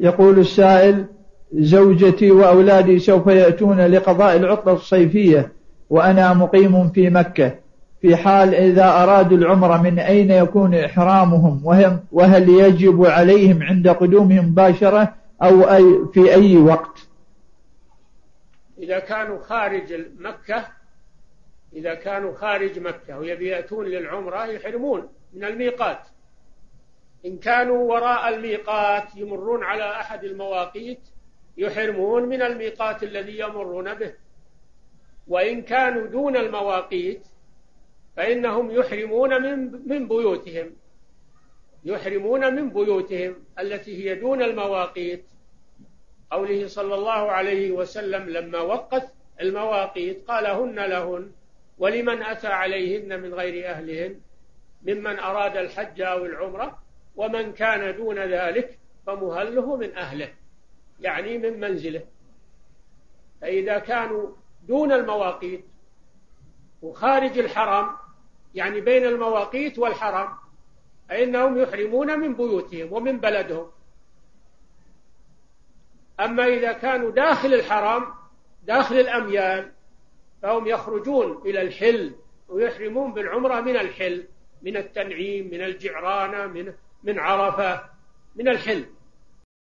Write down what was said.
يقول السائل زوجتي وأولادي سوف يأتون لقضاء العطلة الصيفية وأنا مقيم في مكة في حال إذا أرادوا العمرة من أين يكون إحرامهم؟ وهم وهل يجب عليهم عند قدومهم مباشرة أو أي في أي وقت؟ إذا كانوا خارج مكة إذا كانوا خارج مكة ويبي يأتون للعمرة يحرمون من الميقات. إن كانوا وراء الميقات يمرون على أحد المواقيت يحرمون من الميقات الذي يمرون به. وإن كانوا دون المواقيت فإنهم يحرمون من من بيوتهم. يحرمون من بيوتهم التي هي دون المواقيت. قوله صلى الله عليه وسلم لما وقت المواقيت قال هن لهن ولمن أتى عليهن من غير أهلهن ممن أراد الحج أو العمرة ومن كان دون ذلك فمهله من أهله يعني من منزله. فإذا كانوا دون المواقيت وخارج الحرم يعني بين المواقيت والحرم فإنهم يحرمون من بيوتهم ومن بلدهم. أما إذا كانوا داخل الحرم داخل الأميال فهم يخرجون إلى الحل ويحرمون بالعمرة من الحل من التنعيم من الجعرانة من من عرفة من الحل